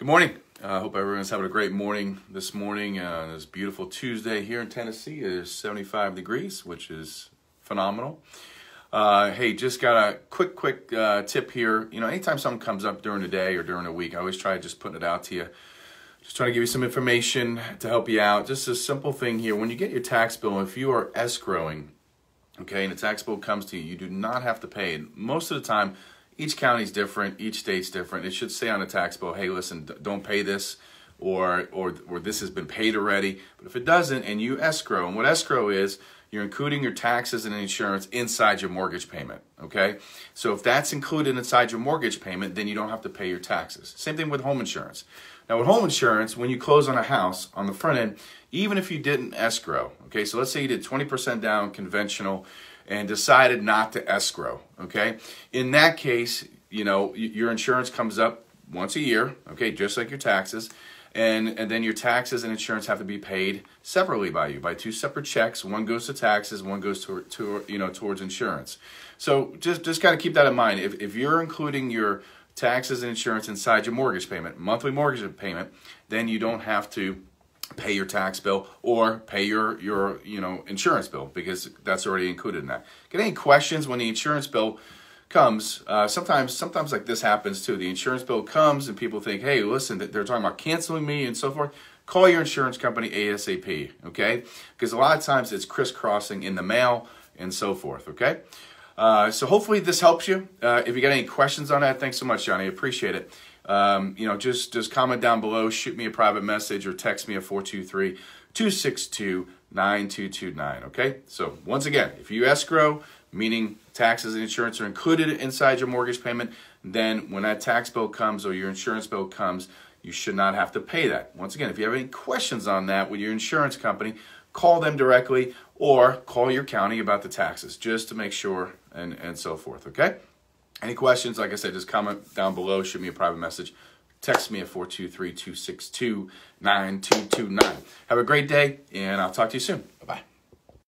Good morning. I uh, hope everyone's having a great morning this morning. Uh, this beautiful Tuesday here in Tennessee. It is 75 degrees, which is phenomenal. Uh, hey, just got a quick, quick uh, tip here. You know, anytime something comes up during the day or during the week, I always try just putting it out to you. Just trying to give you some information to help you out. Just a simple thing here. When you get your tax bill, if you are escrowing, okay, and the tax bill comes to you, you do not have to pay. Most of the time, each county's different, each state's different. It should say on the tax bill, hey, listen, don't pay this, or or or this has been paid already. But if it doesn't, and you escrow, and what escrow is, you're including your taxes and insurance inside your mortgage payment. Okay, so if that's included inside your mortgage payment, then you don't have to pay your taxes. Same thing with home insurance. Now, with home insurance, when you close on a house on the front end, even if you didn't escrow, okay, so let's say you did 20% down conventional and decided not to escrow, okay? In that case, you know, your insurance comes up once a year, okay, just like your taxes, and, and then your taxes and insurance have to be paid separately by you by two separate checks. One goes to taxes, one goes to, to you know towards insurance. So just just got to keep that in mind. If if you're including your taxes and insurance inside your mortgage payment, monthly mortgage payment, then you don't have to pay your tax bill or pay your your you know insurance bill because that's already included in that. Get any questions when the insurance bill comes? Uh, sometimes sometimes like this happens too. The insurance bill comes and people think, hey, listen, they're talking about canceling me and so forth. Call your insurance company ASAP, okay? Because a lot of times it's crisscrossing in the mail and so forth, okay? Uh, so hopefully this helps you. Uh, if you got any questions on that, thanks so much, Johnny. Appreciate it um, you know, just just comment down below, shoot me a private message, or text me at 423 262 9229. Okay, so once again, if you escrow, meaning taxes and insurance are included inside your mortgage payment, then when that tax bill comes or your insurance bill comes, you should not have to pay that. Once again, if you have any questions on that with your insurance company, call them directly or call your county about the taxes just to make sure and, and so forth. Okay. Any questions, like I said, just comment down below, shoot me a private message. Text me at 423 262 9229. Have a great day, and I'll talk to you soon. Bye bye.